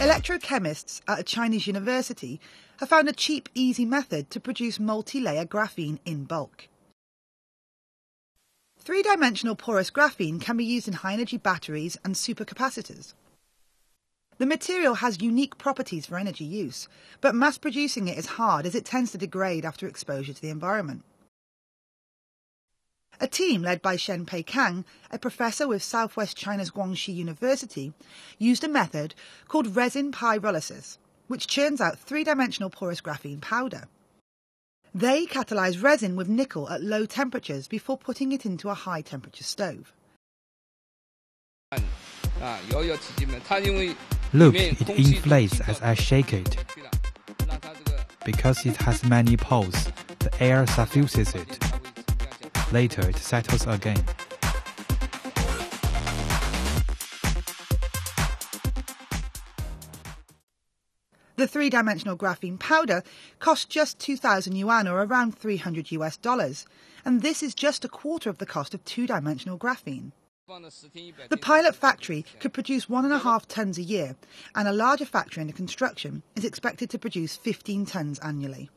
Electrochemists at a Chinese university have found a cheap, easy method to produce multi-layer graphene in bulk. Three-dimensional porous graphene can be used in high-energy batteries and supercapacitors. The material has unique properties for energy use, but mass producing it is hard as it tends to degrade after exposure to the environment. A team led by Shen Peikang, a professor with southwest China's Guangxi University, used a method called resin pyrolysis, which churns out three-dimensional porous graphene powder. They catalyze resin with nickel at low temperatures before putting it into a high-temperature stove. Look, it inflates as I shake it. Because it has many poles, the air suffuses it. Later, it settles again. The three-dimensional graphene powder costs just 2,000 yuan or around 300 US dollars, and this is just a quarter of the cost of two-dimensional graphene. The pilot factory could produce one and a half tonnes a year, and a larger factory under construction is expected to produce 15 tonnes annually.